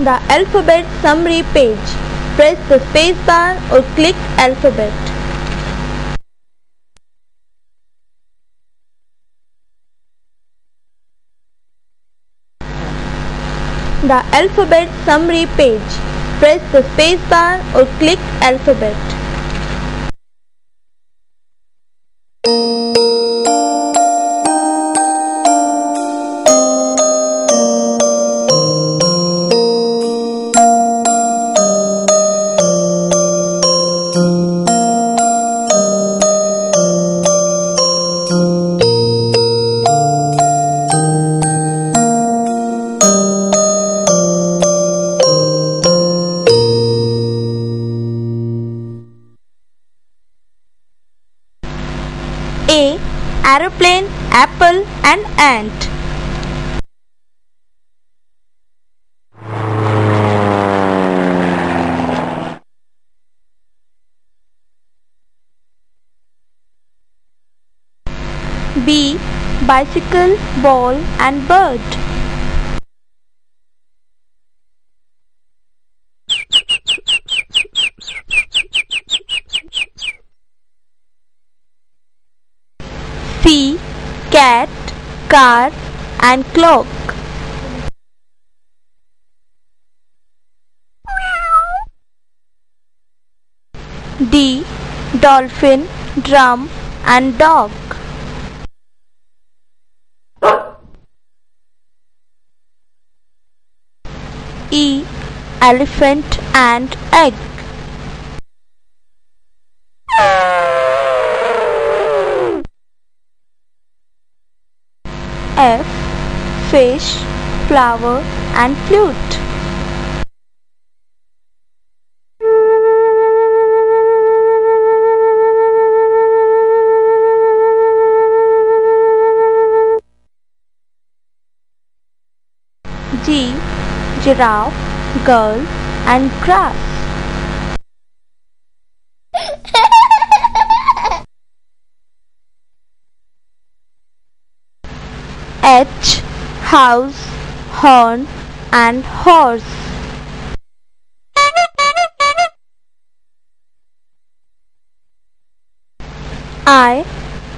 The alphabet summary page. Press the spacebar or click alphabet. The alphabet summary page. Press the spacebar or click alphabet. Aeroplane, apple and ant. B. Bicycle, ball and bird. Cat, car and clock. D. Dolphin, drum and dog. E. Elephant and egg. F. Fish, flower and flute. G. Giraffe, girl and grass. House, horn and horse. I.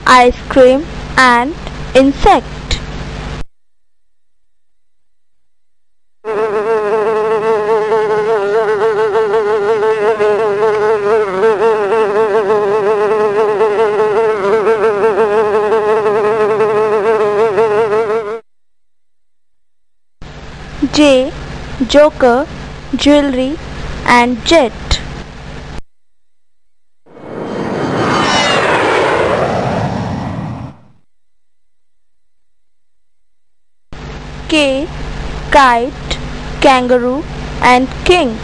Ice cream and insect. J. Joker, jewelry and jet. K. Kite, kangaroo and king.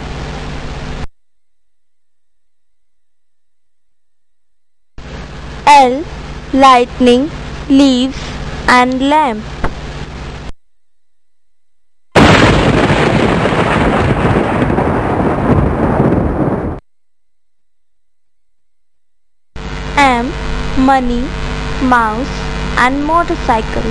L. Lightning, leaves and lamp. M. Money, mouse and motorcycle.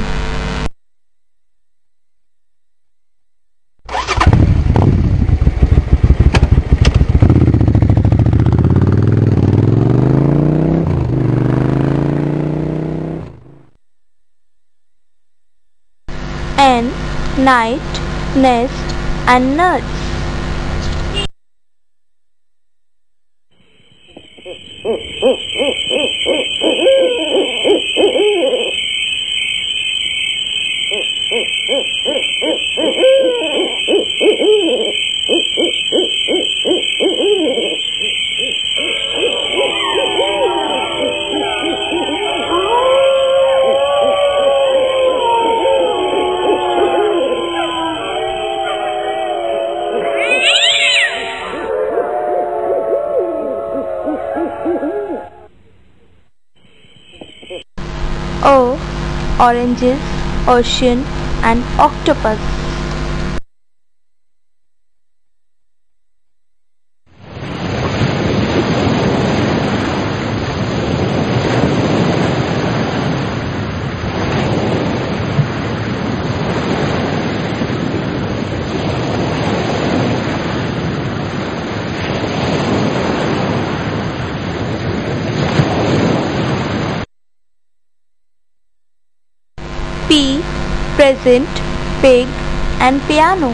N. Night, nest and nuts. Hee Oranges, ocean and octopus. Present, pig and piano.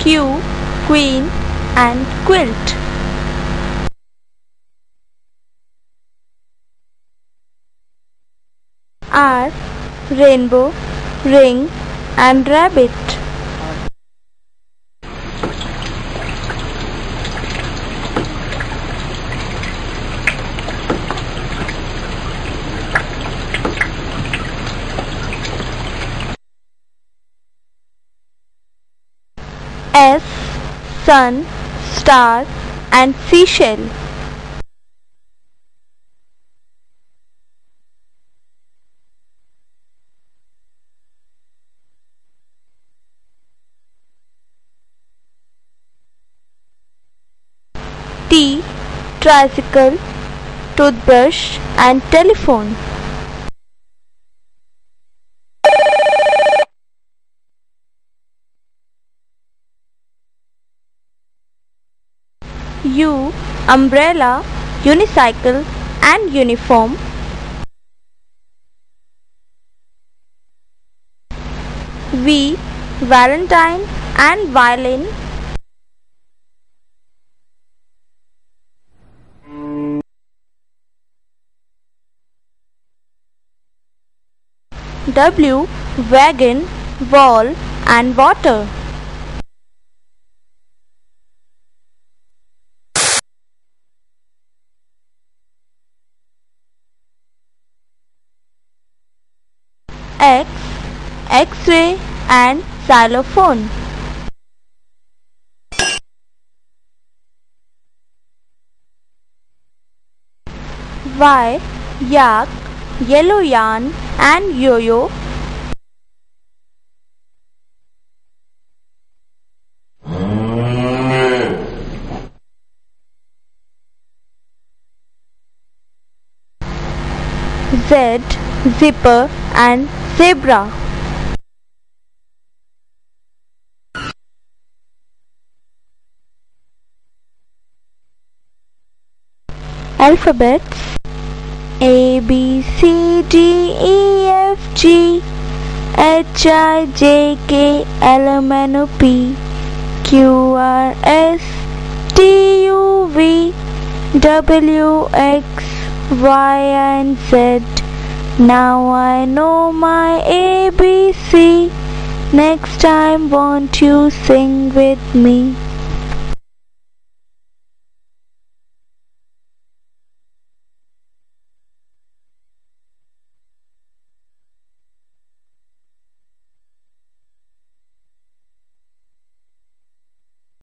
Q, queen and quilt. R, rainbow, ring and rabbit. S, sun, star and seashell. T, tricycle, toothbrush and telephone. U, umbrella, unicycle and uniform. V, valentine and violin. W, wagon, wall and water. X, X-ray and xylophone. Y, yak, yellow yarn and yo-yo. Z, zipper and zebra. Alphabets A B C D E F G H I J K L M N O P Q R S T U V W X Y and Z now I know my ABC. Next time, won't you sing with me?